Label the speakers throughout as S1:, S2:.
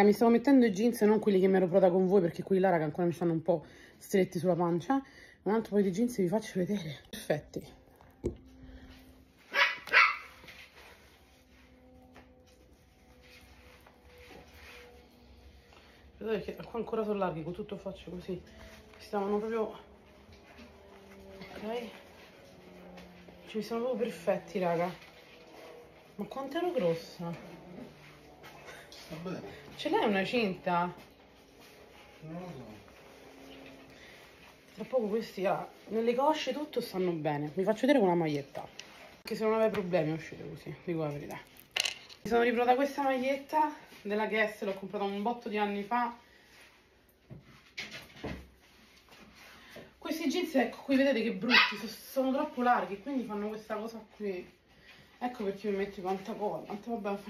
S1: Raga, mi stavo mettendo i jeans, non quelli che mi ero provata con voi, perché quelli là, raga, ancora mi stanno un po' stretti sulla pancia. Un altro paio di jeans vi faccio vedere. Perfetti. Vedete che qua ancora sono larghi, con tutto faccio così. Stavano proprio... Ok. Ci mi sono proprio perfetti, raga. Ma quanto ero grossa?
S2: Vabbè,
S1: Ce l'hai una cinta?
S2: non lo so.
S1: Tra poco questi ah, nelle cosce tutto stanno bene. Vi faccio vedere con la maglietta. Anche se non aveva problemi uscite così, dico la verità. Mi sono riprovata questa maglietta della Guess, l'ho comprata un botto di anni fa. Questi jeans, ecco, qui vedete che brutti, so- sono troppo larghi, quindi fanno questa cosa qui. Ecco perché mi metto i pantacolli. Tanto vabbè,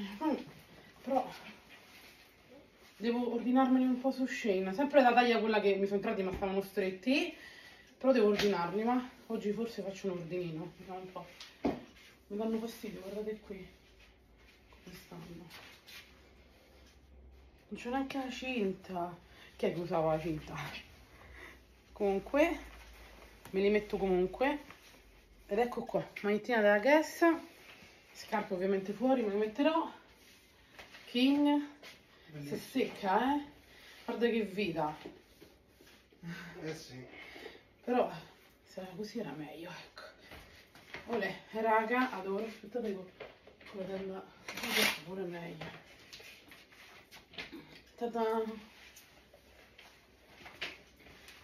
S1: devo ordinarmeli un po' su Shane. Sempre la taglia quella che mi sono entrati ma stavano stretti. Però devo ordinarli, ma oggi forse faccio un ordinino. Vediamo un po'. Mi danno fastidio, guardate qui. Come stanno. Non c'è neanche la cinta. Chi è che usava la cinta? Comunque, me li metto comunque. Ed ecco qua, magliettina della Guess. Scarpe ovviamente fuori, me le metterò. King. Si è secca, eh? Guarda che vita.
S2: Eh sì.
S1: Però, se era così era meglio, ecco. Olè, raga, adoro. Aspettate con, con la tenda. Questo pure meglio. Ta-da.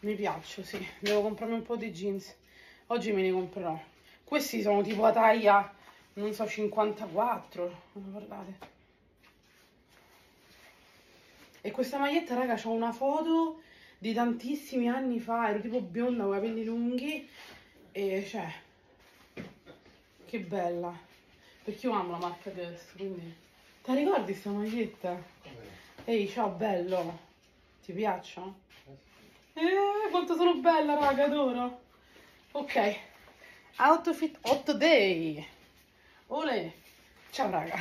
S1: Mi piaccio, sì. Devo comprarmi un po' di jeans. Oggi me ne comprerò. Questi sono tipo la taglia, non so, 54. Guardate. E questa maglietta, raga, c'ho una foto di tantissimi anni fa. Ero tipo bionda con i capelli lunghi. E cioè, che bella. Perché io amo la marca Guess, quindi... Ti ricordi questa maglietta? Ehi, ciao bello. Ti piacciono?
S2: Eh.
S1: Eh, quanto sono bella, raga, adoro. Ok. Outfit 8 day. Ole. Ciao, raga.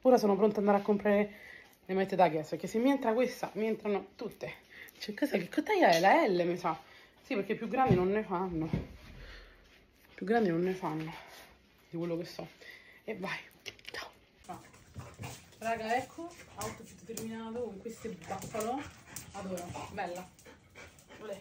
S1: Ora sono pronta ad andare a comprare le mette da Guess, perché se mi entra questa, mi entrano tutte. Cioè, cosa, che taglia è? La L, mi sa. Sì, perché più grandi non ne fanno. Più grandi non ne fanno. Di quello che so. E vai. Ciao. Ah. Raga, ecco, outfit terminato con queste buffalo. Adoro, bella. Olè.